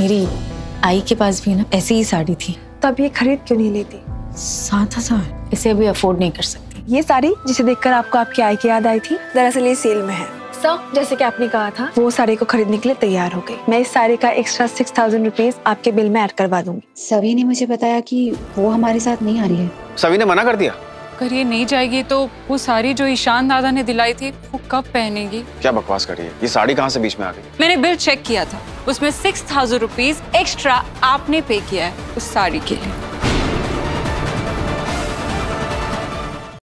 मेरी आई के पास भी ना ऐसी ही साड़ी थी। तब ये खरीद क्यों नहीं लेती? सात हज़ार। इसे अभी अफोर्ड नहीं कर सकती। ये साड़ी जिसे देखकर आपको आपकी आई की याद आई थी दरअसल ये सेल में है। सर जैसे कि आपने कहा था। वो साड़ी को खरीदने के लिए तैयार हो गई। मैं इस साड़ी का एक्स्ट्रा सिक्स थाउज़ेंड रुपीज़ आपके बिल में ऐड करवा दूँगी। सभी ने मुझे बताया कि वो हमारे साथ नहीं आ रही है। सभी ने मना कर दिया? अगर ये नहीं जाएगी तो वो साड़ी जो ईशान दादा ने दिलाई थी वो कब पहनेगी? क्या बकवास कर रही है? ये साड़ी कहाँ से बीच में आ गई? मैंने बिल चेक किया था। उसमें सिक्स थाउज़ेंड रुपीज़ एक्स्ट्रा आपने पे किया है उस साड़ी के लिए।